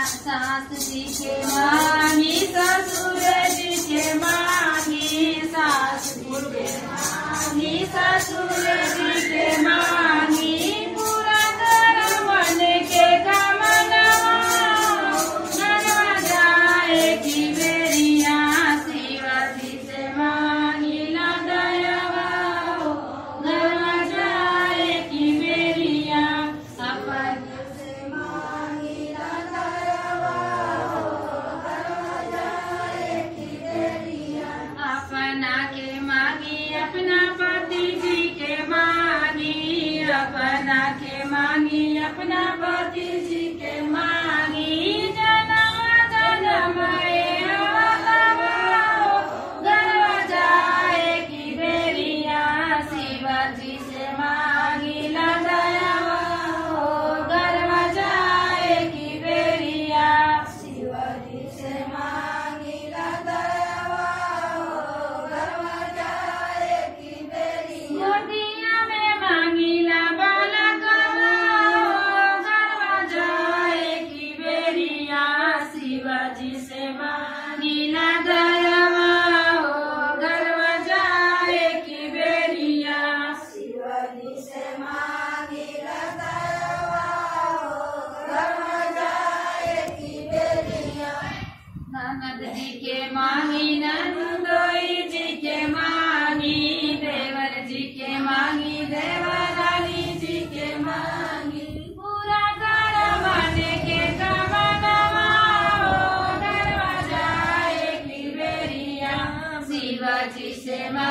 sa minha sa sa sa sa sa sa Pratinjali. देवानी जी के मांगी। पूरा घर माने के दरवाज़ा एक बेरिया। शिवाजी से मा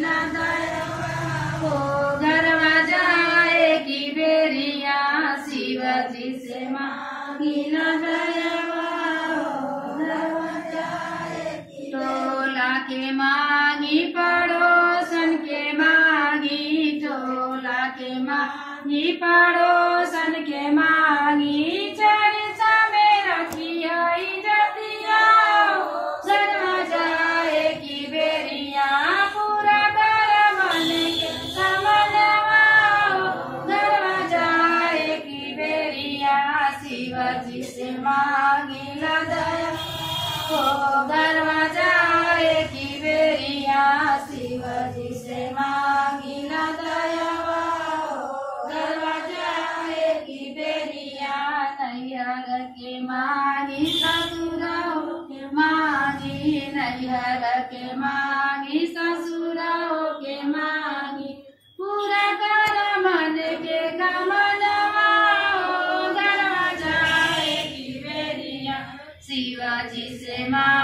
टोला के मांगी पड़ोसन के मांगी टोला के मांगी पड़ोसन के मांगी चल 其实吗